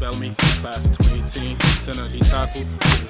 Bellamy, class of 2018, center D tackle.